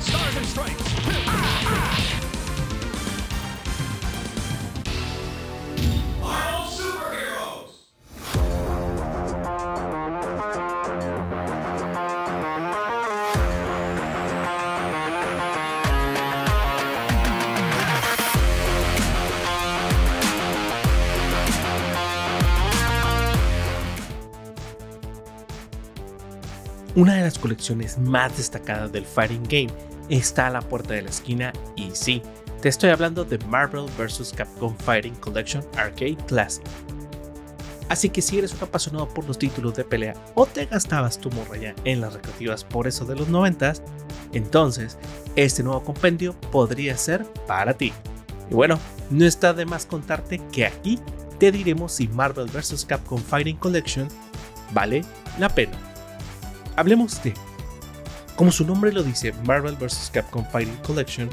Stars and stripes! Una de las colecciones más destacadas del Fighting Game está a la puerta de la esquina y sí, te estoy hablando de Marvel vs. Capcom Fighting Collection Arcade Classic. Así que si eres un apasionado por los títulos de pelea o te gastabas tu morralla en las recreativas por eso de los 90, entonces este nuevo compendio podría ser para ti. Y bueno, no está de más contarte que aquí te diremos si Marvel vs. Capcom Fighting Collection vale la pena. Hablemos de, como su nombre lo dice, Marvel vs. Capcom Fighting Collection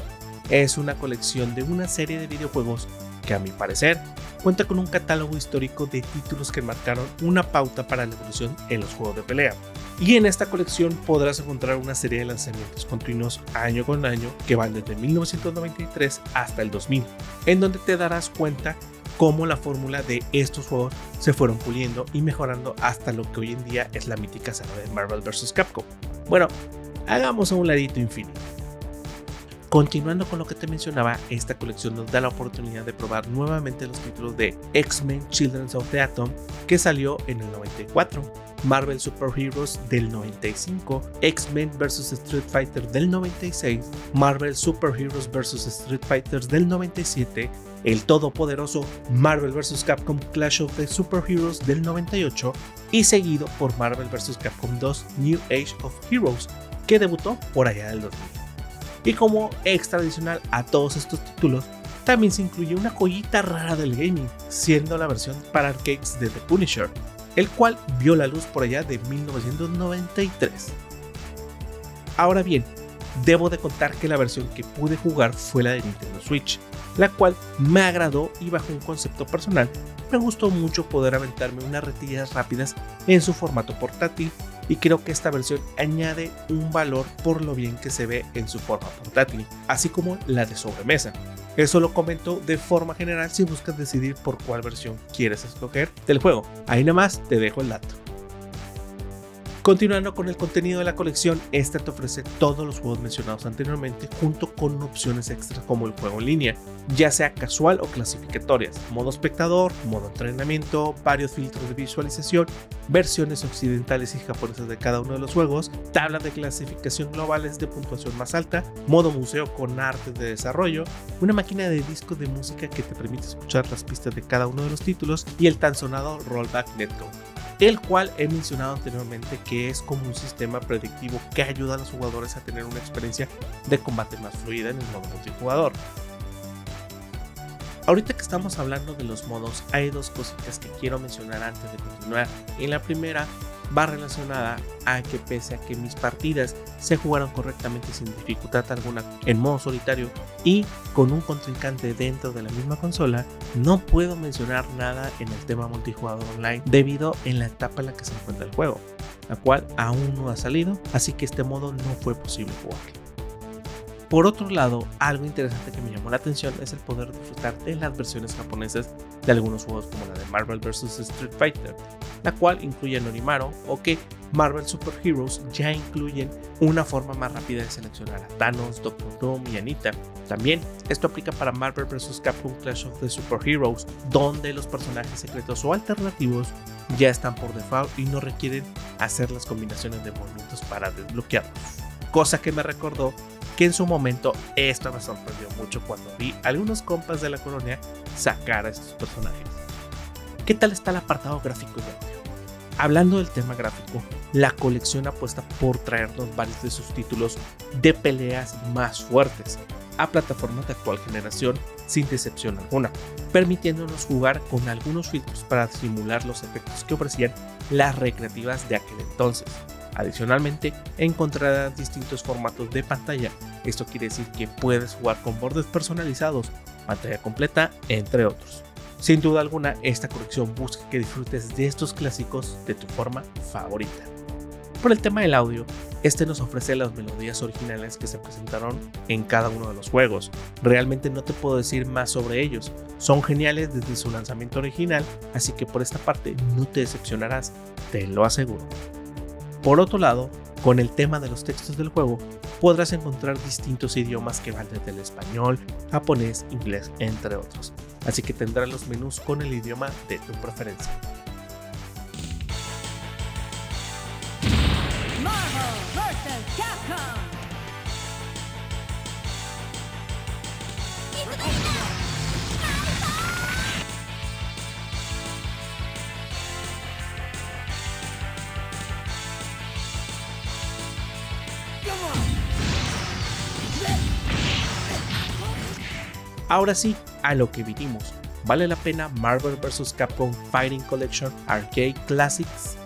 es una colección de una serie de videojuegos que a mi parecer cuenta con un catálogo histórico de títulos que marcaron una pauta para la evolución en los juegos de pelea. Y en esta colección podrás encontrar una serie de lanzamientos continuos año con año que van desde 1993 hasta el 2000, en donde te darás cuenta cómo la fórmula de estos juegos se fueron puliendo y mejorando hasta lo que hoy en día es la mítica saga de Marvel vs. Capcom. Bueno, hagamos un ladito infinito. Continuando con lo que te mencionaba, esta colección nos da la oportunidad de probar nuevamente los títulos de X-Men Children of the Atom, que salió en el 94, Marvel Super Heroes del 95, X-Men vs Street Fighter del 96, Marvel Super Heroes vs Street Fighters del 97, el todopoderoso Marvel vs Capcom Clash of the Super Heroes del 98 y seguido por Marvel vs Capcom 2 New Age of Heroes, que debutó por allá del 2000. Y como extra adicional a todos estos títulos, también se incluye una joyita rara del gaming, siendo la versión para arcades de The Punisher, el cual vio la luz por allá de 1993. Ahora bien, debo de contar que la versión que pude jugar fue la de Nintendo Switch, la cual me agradó y bajo un concepto personal me gustó mucho poder aventarme unas retiras rápidas en su formato portátil y creo que esta versión añade un valor por lo bien que se ve en su forma portátil, así como la de sobremesa. Eso lo comento de forma general si buscas decidir por cuál versión quieres escoger del juego. Ahí nada más te dejo el dato. Continuando con el contenido de la colección, esta te ofrece todos los juegos mencionados anteriormente junto con opciones extras como el juego en línea, ya sea casual o clasificatorias, modo espectador, modo entrenamiento, varios filtros de visualización, versiones occidentales y japonesas de cada uno de los juegos, tablas de clasificación globales de puntuación más alta, modo museo con arte de desarrollo, una máquina de disco de música que te permite escuchar las pistas de cada uno de los títulos y el tan sonado Rollback Netcode el cual he mencionado anteriormente que es como un sistema predictivo que ayuda a los jugadores a tener una experiencia de combate más fluida en el modo multijugador. Ahorita que estamos hablando de los modos, hay dos cositas que quiero mencionar antes de continuar. En la primera va relacionada a que pese a que mis partidas se jugaron correctamente sin dificultad alguna en modo solitario y con un contrincante dentro de la misma consola, no puedo mencionar nada en el tema multijugador online debido en la etapa en la que se encuentra el juego, la cual aún no ha salido, así que este modo no fue posible jugar. Por otro lado, algo interesante que me llamó la atención es el poder disfrutar de las versiones japonesas de algunos juegos como la de Marvel vs. Street Fighter, la cual incluye Norimaro o que Marvel Super Heroes ya incluyen una forma más rápida de seleccionar a Thanos, Doctor Doom y Anita. También esto aplica para Marvel vs. Capcom Clash of the Super Heroes, donde los personajes secretos o alternativos ya están por default y no requieren hacer las combinaciones de movimientos para desbloquearlos. Cosa que me recordó que en su momento esto me sorprendió mucho cuando vi algunos compas de la colonia sacar a estos personajes. ¿Qué tal está el apartado gráfico audio? Hablando del tema gráfico, la colección apuesta por traernos varios de sus títulos de peleas más fuertes a plataformas de actual generación sin decepción alguna, permitiéndonos jugar con algunos filtros para simular los efectos que ofrecían las recreativas de aquel entonces. Adicionalmente, encontrarás distintos formatos de pantalla. Esto quiere decir que puedes jugar con bordes personalizados, pantalla completa, entre otros. Sin duda alguna, esta colección busca que disfrutes de estos clásicos de tu forma favorita. Por el tema del audio, este nos ofrece las melodías originales que se presentaron en cada uno de los juegos. Realmente no te puedo decir más sobre ellos, son geniales desde su lanzamiento original, así que por esta parte no te decepcionarás, te lo aseguro. Por otro lado, con el tema de los textos del juego, podrás encontrar distintos idiomas que van desde el español, japonés, inglés, entre otros. Así que tendrás los menús con el idioma de tu preferencia. Ahora sí, a lo que vinimos. ¿Vale la pena Marvel vs. Capcom Fighting Collection Arcade Classics?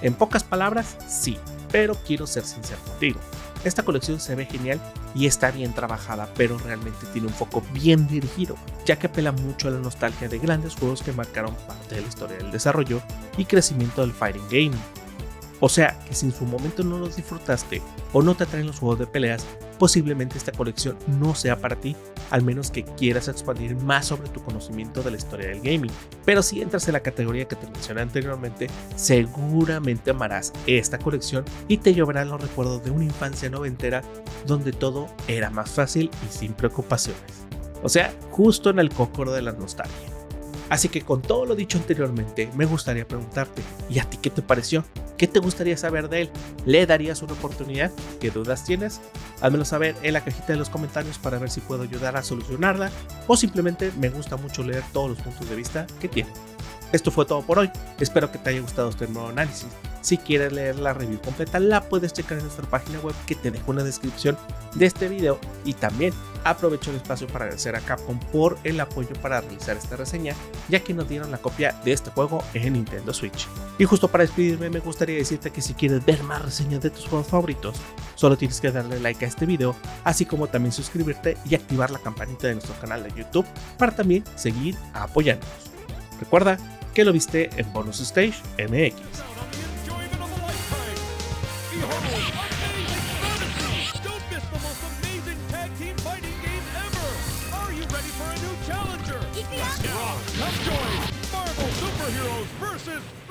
En pocas palabras, sí, pero quiero ser sincero contigo. Esta colección se ve genial y está bien trabajada, pero realmente tiene un foco bien dirigido, ya que apela mucho a la nostalgia de grandes juegos que marcaron parte de la historia del desarrollo y crecimiento del fighting game. O sea que si en su momento no los disfrutaste o no te atraen los juegos de peleas, posiblemente esta colección no sea para ti, al menos que quieras expandir más sobre tu conocimiento de la historia del gaming. Pero si entras en la categoría que te mencioné anteriormente, seguramente amarás esta colección y te llevará los recuerdos de una infancia noventera donde todo era más fácil y sin preocupaciones. O sea, justo en el cócoro de la nostalgia. Así que con todo lo dicho anteriormente, me gustaría preguntarte, ¿y a ti qué te pareció? ¿Qué te gustaría saber de él? ¿Le darías una oportunidad? ¿Qué dudas tienes? Házmelo saber en la cajita de los comentarios para ver si puedo ayudar a solucionarla o simplemente me gusta mucho leer todos los puntos de vista que tiene. Esto fue todo por hoy, espero que te haya gustado este nuevo análisis. Si quieres leer la review completa, la puedes checar en nuestra página web que te dejo en la descripción de este video. Y también aprovecho el espacio para agradecer a Capcom por el apoyo para realizar esta reseña, ya que nos dieron la copia de este juego en Nintendo Switch. Y justo para despedirme, me gustaría decirte que si quieres ver más reseñas de tus juegos favoritos, solo tienes que darle like a este video, así como también suscribirte y activar la campanita de nuestro canal de YouTube para también seguir apoyándonos. Recuerda que lo viste en Bonus Stage MX. Come join Marvel Superheroes versus Street Fighter!